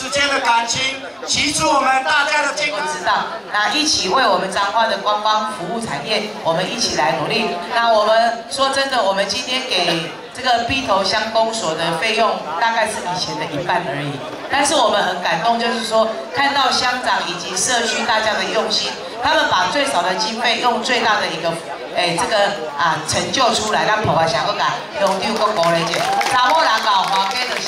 之间的感情，齐出我们大家的健康。知道，那一起为我们彰化的观光服务产业，我们一起来努力。那我们说真的，我们今天给这个碧头乡公所的费用，大概是以前的一半而已。但是我们很感动，就是说看到乡长以及社区大家的用心，他们把最少的经费用最大的一个。哎，这个啊成就出来，咱婆婆想要讲，用六个国来讲，查某人搞花街就是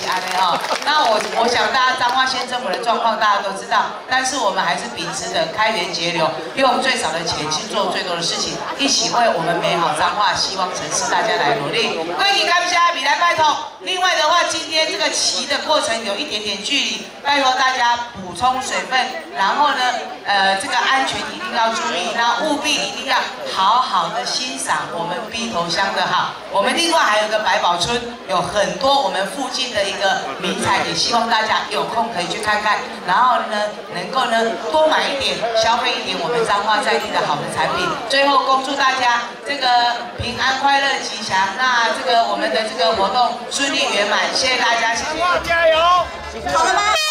安尼吼。那我我想大家彰化县政府的状况大家都知道，但是我们还是秉持着开源节流，用最少的钱去做最多的事情，一起为我们美好彰化希望城市大家来努力。欢迎感谢米来拜托。另外的话，今天这个骑的过程有一点点距离，拜托大家补充水分，然后呢，呃，这个安全要注意，那务必一定要好好的。欣赏我们碧头乡的哈，我们另外还有个百宝村，有很多我们附近的一个名产，也希望大家有空可以去看看，然后呢，能够呢多买一点，消费一点我们彰化在地的好的产品。最后恭祝大家这个平安快乐吉祥，那这个我们的这个活动顺利圆满，谢谢大家，谢谢，加油，好了吗？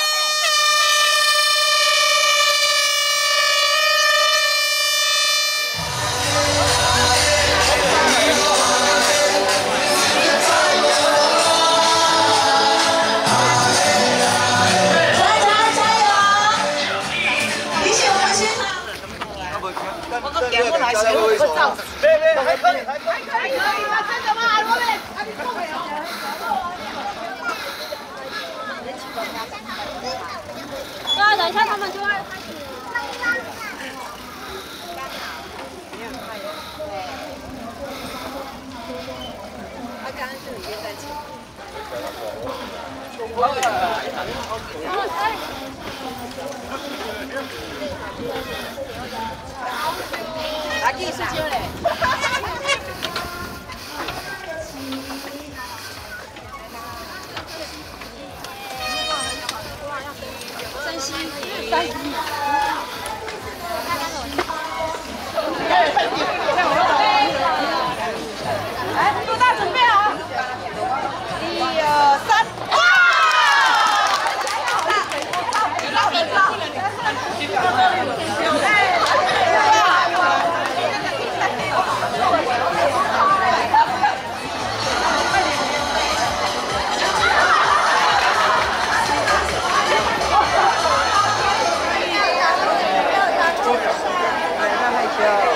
还可以，还可以，还可以吗？真的吗？罗妹，还没过没有？对，等一下他们就会开始。他刚刚是里面在吃。来，艺术。珍惜，珍惜。Yeah.